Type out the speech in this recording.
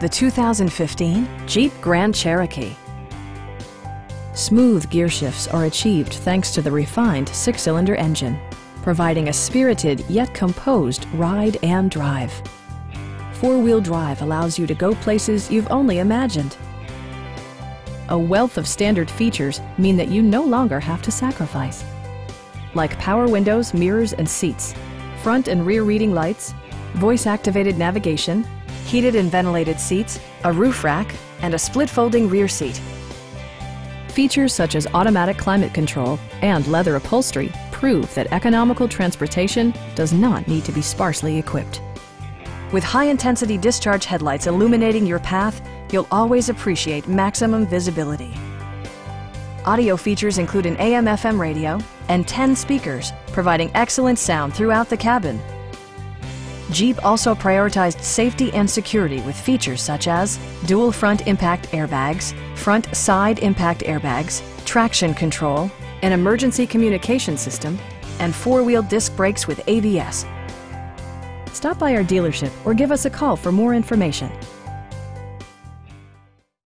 the 2015 Jeep Grand Cherokee. Smooth gear shifts are achieved thanks to the refined six-cylinder engine, providing a spirited yet composed ride and drive. Four-wheel drive allows you to go places you've only imagined. A wealth of standard features mean that you no longer have to sacrifice, like power windows, mirrors, and seats, front and rear reading lights, voice-activated navigation, heated and ventilated seats, a roof rack, and a split-folding rear seat. Features such as automatic climate control and leather upholstery prove that economical transportation does not need to be sparsely equipped. With high-intensity discharge headlights illuminating your path, you'll always appreciate maximum visibility. Audio features include an AM-FM radio and 10 speakers, providing excellent sound throughout the cabin. Jeep also prioritized safety and security with features such as dual front impact airbags, front side impact airbags, traction control, an emergency communication system, and four-wheel disc brakes with ABS. Stop by our dealership or give us a call for more information.